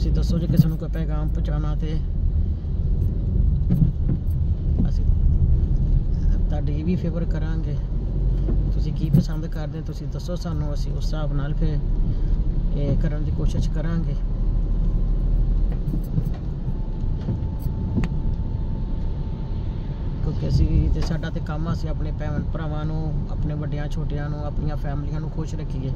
ਤੁਸੀਂ ਦੱਸੋ ਜੇ ਕਿਸੇ ਨੂੰ ਕੋਈ ਪੈਗਾਮ ਪਹੁੰਚਾਉਣਾ ਤੇ ਅਸੀਂ ਤੁਹਾਡੀ ਵੀ ਫੇਵਰ ਕਰਾਂਗੇ। ਤੁਸੀਂ ਕੀ ਪਸੰਦ ਕਰਦੇ ਤੁਸੀਂ ਦੱਸੋ ਸਾਨੂੰ ਅਸੀਂ ਉਸ ਹਿਸਾਬ ਨਾਲ ਫਿਰ ਇਹ ਕਰਨ ਦੀ ਕੋਸ਼ਿਸ਼ ਕਰਾਂਗੇ। ਕਿਉਂਕਿ ਅਸੀਂ ਤੇ ਸਾਡਾ ਤੇ ਕੰਮ ਆ, ਅਸੀਂ ਆਪਣੇ ਭੈਣ ਭਰਾਵਾਂ ਨੂੰ ਆਪਣੇ ਵੱਡਿਆਂ ਛੋਟਿਆਂ ਨੂੰ ਆਪਣੀਆਂ ਫੈਮਲੀਆਂ ਨੂੰ ਖੁਸ਼ ਰੱਖੀਏ।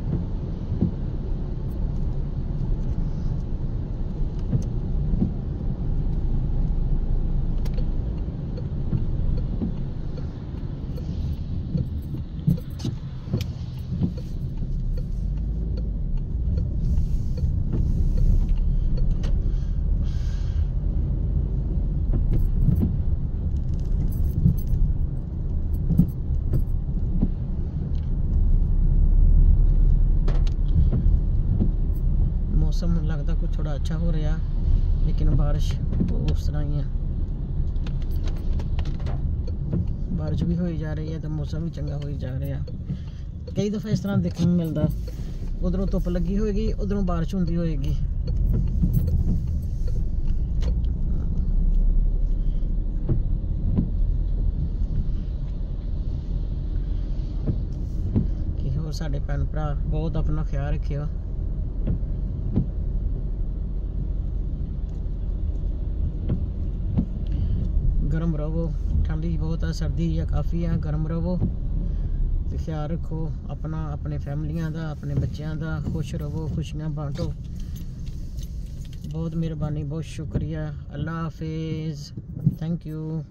ਮੌਸਮ ਲੱਗਦਾ ਕੁਝ ਥੋੜਾ ਅੱਛਾ ਹੋ ਰਿਹਾ, ਲੇਕਿਨ ਬਾਰਿਸ਼ ਉਸ ਤਰ੍ਹਾਂ ਹੀ ਹੈ ਬਾਰਿਸ਼ ਵੀ ਹੋਈ ਜਾ ਰਹੀ ਹੈ ਤੇ ਮੌਸਮ ਵੀ ਚੰਗਾ ਹੋਈ ਜਾ ਰਿਹਾ। ਕਈ ਦਫਾ ਇਸ ਤਰ੍ਹਾਂ ਦੇਖਣ ਨੂੰ ਮਿਲਦਾ, ਉਧਰੋਂ ਧੁੱਪ ਲੱਗੀ ਹੋਏਗੀ, ਉਧਰੋਂ ਬਾਰਿਸ਼ ਹੁੰਦੀ ਹੋਏਗੀ। ਕਿ ਹੋਰ ਸਾਡੇ ਭੈਣ ਭਰਾ ਬਹੁਤ ਆਪਣਾ ਖਿਆਲ ਰੱਖਿਓ। ਗਰਮ ਰਹੋ ਠੰਡੀ ਬਹੁਤ ਆ ਸਰਦੀ ਆ ਕਾਫੀ ਆ ਗਰਮ ਰਹੋ ਤੇ ਖਿਆਲ ਰੱਖੋ ਆਪਣਾ ਆਪਣੇ ਫੈਮਲੀਆਂ ਦਾ ਆਪਣੇ ਬੱਚਿਆਂ ਦਾ ਖੁਸ਼ ਰਹੋ ਖੁਸ਼ੀਆਂ ਬਾਂਟੋ ਬਹੁਤ ਮਿਹਰਬਾਨੀ ਬਹੁਤ ਸ਼ੁਕਰੀਆ ਅੱਲਾ ਹਾਫਿਜ਼ ਥੈਂਕ ਯੂ